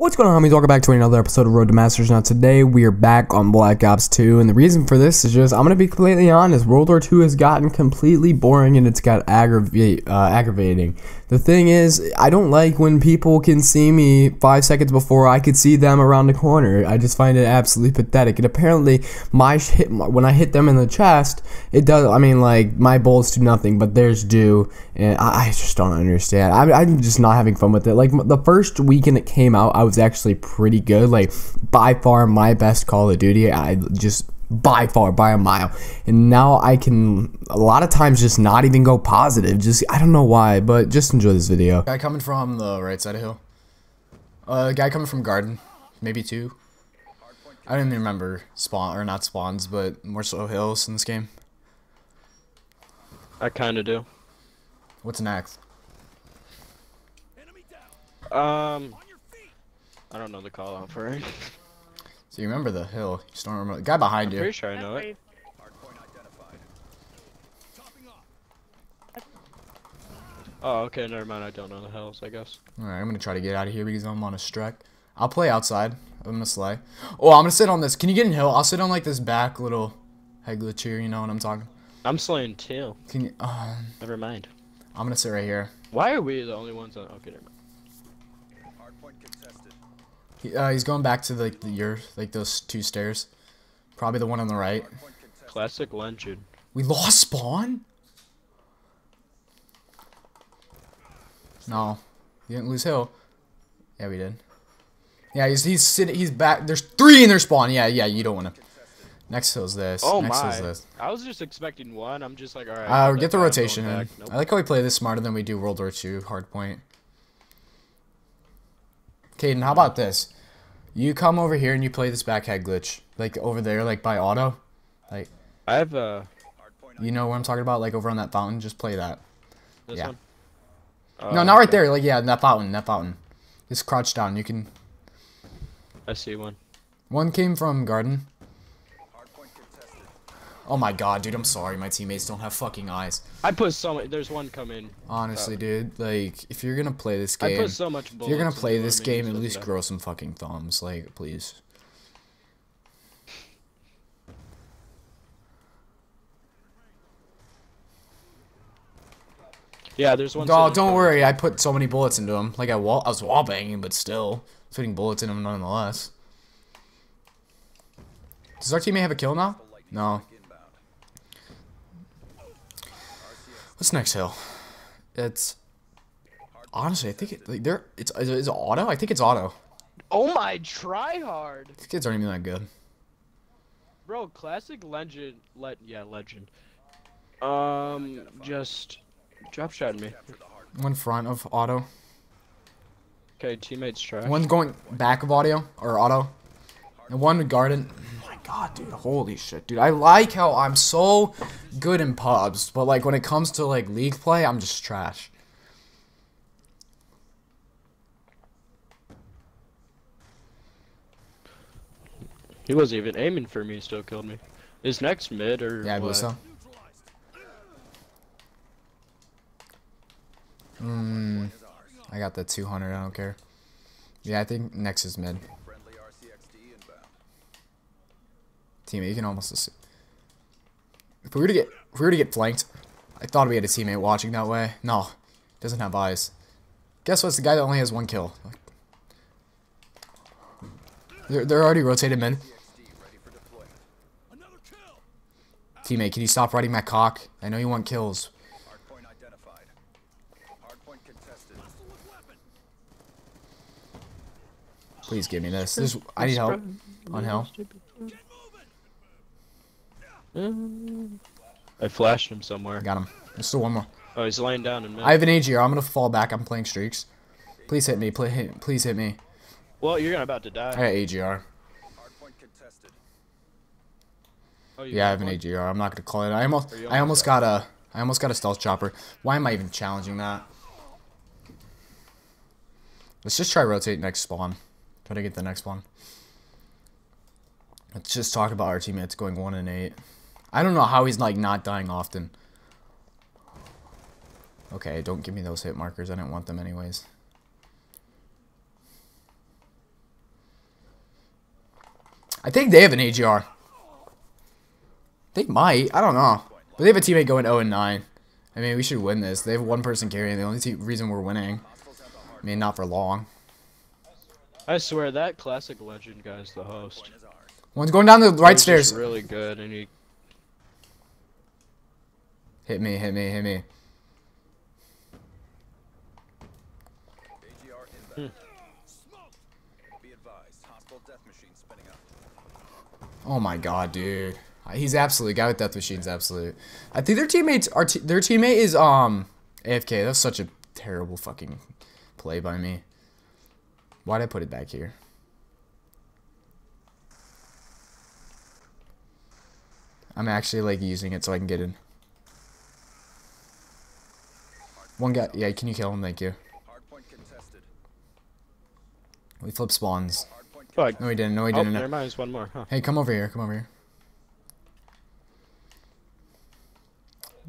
What's going on, homies? Welcome back to another episode of Road to Masters. Now, today we are back on Black Ops 2, and the reason for this is just, I'm going to be completely honest, World War 2 has gotten completely boring and it's got aggravate, uh, aggravating. The thing is, I don't like when people can see me five seconds before I could see them around the corner. I just find it absolutely pathetic. And apparently, my hit, when I hit them in the chest, it does, I mean, like, my bullets do nothing, but theirs do, and I, I just don't understand. I, I'm just not having fun with it. Like, the first weekend it came out, I was actually pretty good. Like by far my best Call of Duty. I just by far by a mile. And now I can a lot of times just not even go positive. Just I don't know why, but just enjoy this video. Guy coming from the right side of hill. Uh, guy coming from garden, maybe two. I don't even remember spawn or not spawns, but more so hills in this game. I kind of do. What's next? Um, I don't know the call out for it. So you remember the hill? You just don't remember the guy behind you. I'm pretty sure I know it. Oh, okay, never mind. I don't know the hills, I guess. Alright, I'm gonna try to get out of here because I'm on a strike. I'll play outside. I'm gonna slay. Oh, I'm gonna sit on this. Can you get in hill? I'll sit on like this back little head glitch here. You know what I'm talking? I'm slaying too. Can you? Uh, Never mind. I'm gonna sit right here. Why are we the only ones on? Okay, never mind. He, uh, he's going back to like the your like those two stairs. Probably the one on the right. Classic legend. We lost spawn. No, you didn't lose hill. Yeah, we did. Yeah, he's he's sitting. He's back. There's three in their spawn. Yeah, yeah. You don't want to. Next hill's this. Oh Next my! hill's this. I was just expecting one. I'm just like, all right. Uh, that get the rotation in. Nope. I like how we play this smarter than we do World War II hardpoint. Caden, how about this? You come over here and you play this backhead glitch, like over there, like by auto, like I have a. you know what I'm talking about, like over on that fountain. Just play that. this Yeah. one. no, Oh, not right okay. there. Like yeah, that fountain, that fountain. Just crouch down. You can. I see one. One came from garden. Oh my god, dude! I'm sorry. My teammates don't have fucking eyes. I put so much. There's one coming. Honestly, uh, dude. Like, if you're gonna play this game, I put so much. if you're gonna play this game, at least grow some fucking thumbs. Like, please. Yeah, there's one. Oh, don't worry. I put so many bullets into him. Like I wall, I was wall banging, but still putting bullets in him nonetheless. Does our teammate have a kill now? No. What's next hill? It's honestly, I think it like they're it's is it, is it auto. I think it's auto. Oh my, try hard, These kids aren't even that good. bro. Classic legend. Let yeah, legend. Um, just drop shot me. One front of auto. Okay, teammates try. One's going back of audio or auto. And one garden. God, dude. Holy shit, dude. I like how I'm so good in pubs, but like when it comes to like league play, I'm just trash. He wasn't even aiming for me. Still killed me. Is next mid or Yeah, I believe so. Hmm. I got the 200. I don't care. Yeah, I think next is mid. Teammate, you can almost assume. If we were to get, if we were to get flanked, I thought we had a teammate watching that way. No, doesn't have eyes. Guess what's the guy that only has one kill? They're, they're already rotated mid. Teammate, can you stop riding my cock? I know you want kills. Please give me this. This I need help on hill. I flashed him somewhere. Got him. There's still one more. Oh, he's laying down in mid. I have an AGR. I'm gonna fall back. I'm playing streaks. Please hit me. Play, hit, please hit me. well, you're about to die. I got AGR. Oh, Yeah, I have an? AGR. I'm not gonna call it. I almost, Or I almost almost got a, I almost got a stealth chopper. Why am I even challenging that? Let's just try rotate next spawn. Try to get the next one. Let's just talk about our teammates going one and eight. I don't know how he's like not dying often. Okay, don't give me those hit markers. I didn't want them anyways. I think they have an AGR. They might. I don't know. But they have a teammate going 0 and 9. I mean, we should win this. They have one person carrying. The only reason we're winning. I mean, not for long. I swear that classic legend guy's the host. One's going down the right stairs. really good, and he Hit me, hit me, hit me. AGR. Be advised, hostile death machine spinning up. Oh my god, dude. He's absolute. Guy with death machine's absolute. I think their teammates are. Te- their teammate is um AFK. That's such a terrible fucking play by me. Why'd I put it back here? I'm actually like using it so I can get in. One guy. Yeah, can you kill him? Thank you. We flip spawns. No, he didn't. No, he Oh, didn't. never mind. There's one more. Huh. Hey, come over here. Come over here.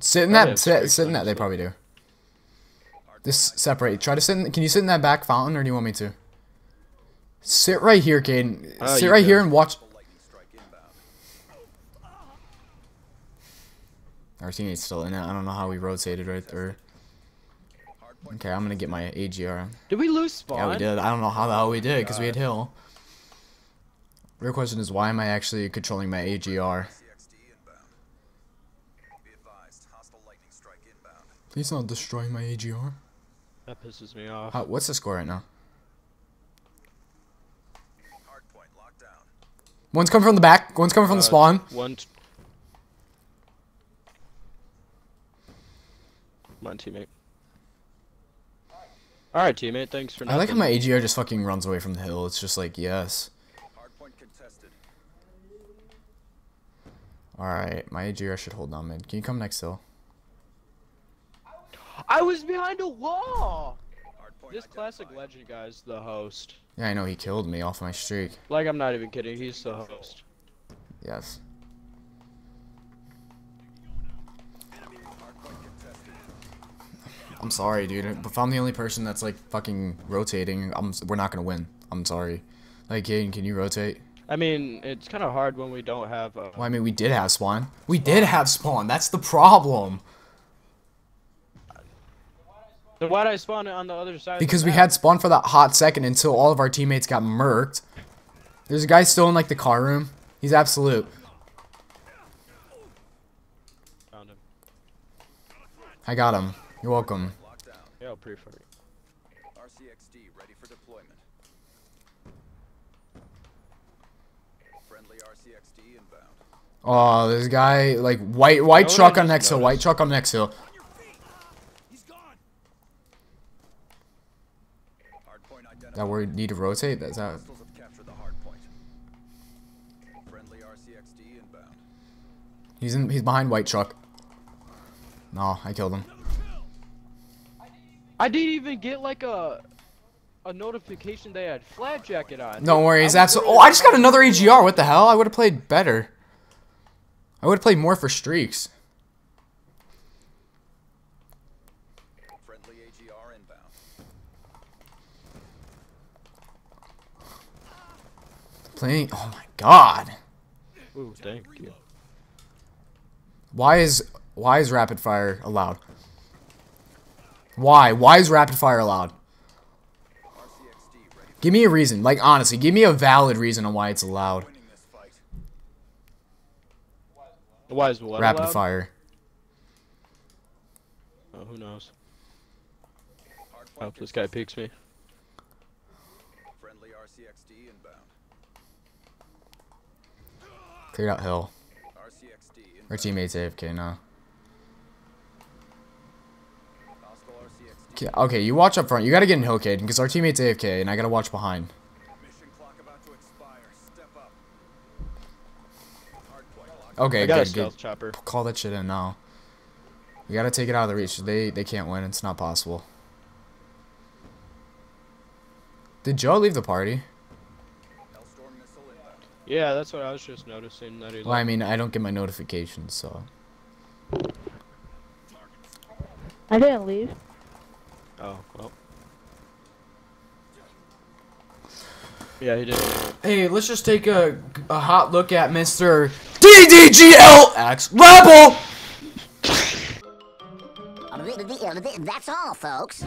Sit in that. has Sit, sit in that. They probably do. Just separate. Try to sit. In, can you sit in that back fountain, or do you want me to? Sit right here, Caden. Oh, sit right can. here and watch. lightning strike inbound. Our teammate's still in it. I don't know how we rotated right there. Okay, I'm gonna get my AGR. Did we lose spawn? Yeah, we did. I don't know how the hell we did because we had hill. Real question is why am I actually controlling my AGR? Please inbound. Be advised, hostile lightning strike inbound. Please not destroy my AGR. That pisses me off. How, what's the score right now? Hardpoint locked down. One's coming from the back. One's coming from the Uh, spawn. One. Come on, teammate. All right, teammate. Thanks for. I like how my AGR just fucking runs away from the hill. It's just like, yes. Contested. Alright, my AGR should hold down mid. Can you come next hill? I was behind a wall. This classic legend guy's the host. Yeah, I know, he killed me off my streak. Like I'm not even kidding. He's the host. Yes. Hardpoint contested. I'm sorry, dude. If I'm the only person that's like fucking rotating, I'm, we're not gonna win. I'm sorry. Like, Caden, can you rotate? I mean, it's kind of hard when we don't have. Uh, Well, I mean, we did have spawn. We did have spawn. That's the problem. then why'd I spawn it on the other side? Because we had spawn for that hot second until all of our teammates got murked. There's a guy still in like the car room. He's absolute. Found him. I got him. You're welcome. Yeah, I'll pre for it. RCXD ready for deployment. Friendly RCXD inbound. Oh, this guy like white white No, truck on just next hill. White truck on next hill. That we need to rotate. That's that. Hostiles have captured the hardpoint. Friendly RCXD inbound. He's in. He's behind white truck. No, I killed him. I didn't even get like a a notification they had flat jacket on. No worries, I absolutely. Oh, I just got another AGR. What the hell? I would have played better. I would have played more for streaks. Friendly AGR inbound. Playing. Oh my god. Ooh, thank you. Why is why is rapid fire allowed? Why? Why is rapid fire allowed? Give me a reason. Like honestly, give me a valid reason on why it's allowed. for winning this fight. Why is what Rapid allowed? fire. Oh, who knows? I hope this guy picks me. Friendly RCXD inbound. Cleared out hill. RCXD Our teammates AFK now. Hostile RCXD. Okay, okay, you watch up front. You gotta get in hill, Caden, because our teammates AFK, and I gotta watch behind. Mission clock about to expire. Step up. Okay, I got good, good. chopper. Call that shit in now. We gotta take it out of the reach. They they can't win. It's not possible. Did Joe leave the party? Hellstorm missile inbound. Yeah, that's what I was just noticing that he. Well, I mean, I don't get my notifications, so. I didn't leave. Oh well. Yeah, he did. Hey, let's just take a, a hot look at Mr. DDGLX Rebel! That's all, folks.